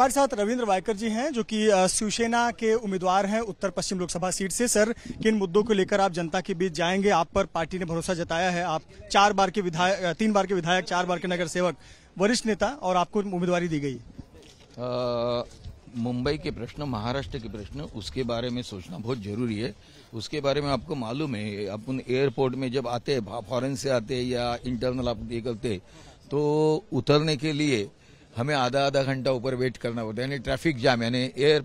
हमारे साथ रविंद्र वायकर जी हैं, जो कि शिवसेना के उम्मीदवार हैं उत्तर पश्चिम लोकसभा सीट से। सर, किन मुद्दों को लेकर आप जनता के बीच जाएँगे? आप पर पार्टी ने भरोसा जताया है। आप चार बार के विधायक तीन बार के विधायक, चार बार के नगर सेवक, वरिष्ठ नेता और आपको उम्मीदवारी दी गई। मुंबई के प्रश्न, महाराष्ट्र के प्रश्न, उसके बारे में सोचना बहुत ज़रूरी है। उसके बारे में आपको मालूम है, अपन एयरपोर्ट में जब आते हैं, फॉरेन से आते हैं या इंटरनल आप ये करते तो उतरने के लिए हमें आधा आधा घंटा ऊपर वेट करना पड़ता है यानी ट्रैफ़िक जाम यानी एयर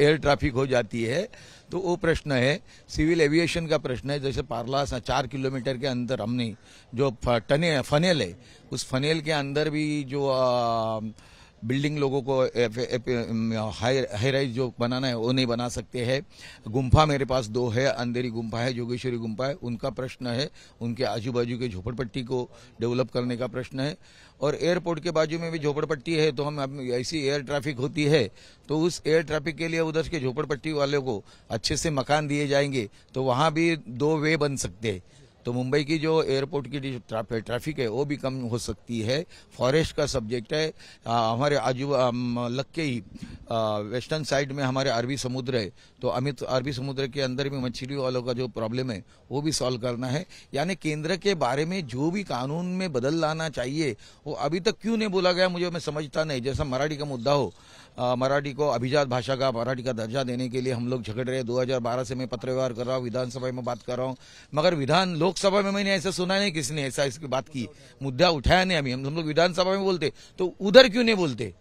एयर ट्रैफ़िक हो जाती है तो वो प्रश्न है। सिविल एविएशन का प्रश्न है जैसे पारला चार किलोमीटर के अंदर हमने जो टने फनेल है उस फनेल के अंदर भी जो आ, बिल्डिंग लोगों को हाई राइज जो बनाना है, वो नहीं बना सकते हैं। गुम्फा मेरे पास दो है, अंधेरी गुम्फा है, जोगेश्वरी गुम्फा है, उनका प्रश्न है, उनके आजू बाजू के झोपड़पट्टी को डेवलप करने का प्रश्न है। और एयरपोर्ट के बाजू में भी झोपड़पट्टी है तो हम ऐसी एयर ट्रैफ़िक होती है तो उस एयर ट्रैफ़िक के लिए उधर के झोपड़पट्टी वालों को अच्छे से मकान दिए जाएँगे तो वहाँ भी दो वे बन सकते हैं। तो मुंबई की जो एयरपोर्ट की ट्रैफ़िक है वो भी कम हो सकती है। फॉरेस्ट का सब्जेक्ट है। आ, हमारे आजू लग के ही वेस्टर्न साइड में हमारे अरबी समुद्र है तो अमित अरबी समुद्र के अंदर भी मछली वालों का जो प्रॉब्लम है, वो भी सॉल्व करना है। यानी केंद्र के बारे में जो भी कानून में बदल लाना चाहिए, वो अभी तक क्यों नहीं बोला गया, मुझे मैं समझता नहीं। जैसा मराठी का मुद्दा हो मराठी को अभिजात भाषा का, मराठी का दर्जा देने के लिए हम लोग झगड़ रहे 2012 से मैं पत्र व्यवहार कर रहा हूँ, विधानसभा में बात कर रहा हूँ। मगर विधान, लोकसभा में मैंने ऐसा सुना नहीं किसी ने, ऐसा इसकी बात की। मुद्दा उठाया नहीं अभी। हम लोग विधानसभा में बोलते तो उधर क्यों नहीं बोलते?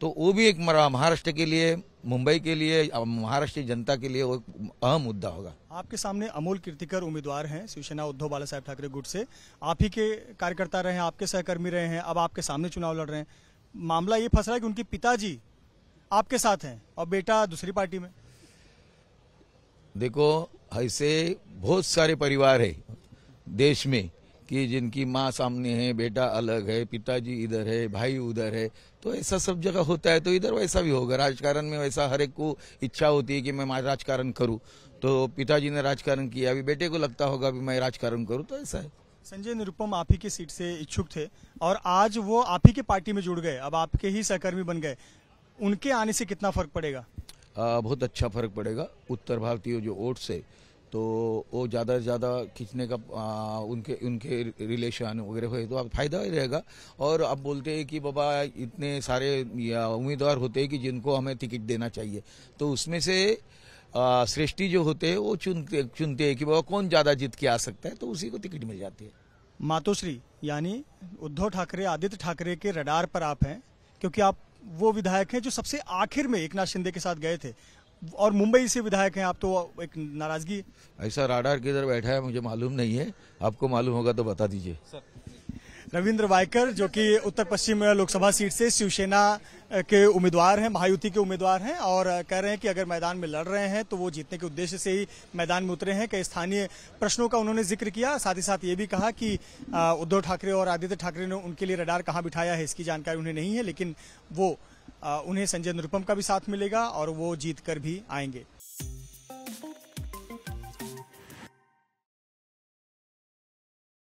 तो वो भी एक महाराष्ट्र के लिए मुंबई के लिए महाराष्ट्र जनता के लिए वो अहम मुद्दा होगा। आपके सामने अमोल कीर्तिकर उम्मीदवार हैं शिवसेना उद्धव बाला साहेब ठाकरे गुट से। आप ही के कार्यकर्ता रहे हैं आपके सहकर्मी रहे हैं अब आपके सामने चुनाव लड़ रहे हैं। मामला ये फंस रहा है कि उनके पिताजी आपके साथ हैं और बेटा दूसरी पार्टी में। देखो ऐसे बहुत सारे परिवार है देश में कि जिनकी माँ सामने है बेटा अलग है पिताजी इधर है भाई उधर है तो ऐसा सब जगह होता है तो इधर वैसा भी होगा। राजकारण में वैसा हर एक को इच्छा होती है कि मैं राजकारण करूँ। तो पिताजी ने राजकारण किया अभी बेटे को लगता होगा अभी मैं राजकारण करूँ तो ऐसा है। संजय निरुपम आप ही की सीट से इच्छुक थे और आज वो आप ही की पार्टी में जुड़ गए अब आपके ही सहकर्मी बन गए। उनके आने से कितना फ़र्क पड़ेगा? आ, बहुत अच्छा फ़र्क पड़ेगा। उत्तर भारतीय जो वोट्स है तो वो ज़्यादा से ज़्यादा खींचने का आ, उनके उनके रिलेशन वगैरह हुए तो आप फ़ायदा ही रहेगा। और अब बोलते हैं कि बाबा इतने सारे उम्मीदवार होते हैं कि जिनको हमें टिकट देना चाहिए। तो उसमें से श्रेष्ठी जो होते हैं वो चुनते चुनते हैं कि बाबा कौन ज़्यादा जीत के आ सकता है? तो उसी को टिकट मिल जाती है। मातोश्री यानी उद्धव ठाकरे आदित्य ठाकरे के रडार पर आप हैं क्योंकि आप वो विधायक हैं जो सबसे आखिर में एक नाथ शिंदे के साथ गए थे। और मुंबई से विधायक हैं आप तो एक नाराज़गी। ऐसा राडार किधर बैठा है मुझे मालूम नहीं है। आपको मालूम होगा तो बता दीजिए। रविंद्र वायकर जो कि उत्तर पश्चिम लोकसभा सीट से शिवसेना के उम्मीदवार हैं महायुति के उम्मीदवार हैं और कह रहे हैं कि अगर मैदान में लड़ रहे हैं तो वो जीतने के उद्देश्य से ही मैदान में उतरे हैं। कई स्थानीय प्रश्नों का उन्होंने ज़िक्र किया साथ ही साथ ये भी कहा कि उद्धव ठाकरे और आदित्य ठाकरे ने उनके लिए रडार कहाँ बिठाया है इसकी जानकारी उन्हें नहीं है लेकिन वो उन्हें संजय निरुपम का भी साथ मिलेगा और वो जीत कर भी आएँगे।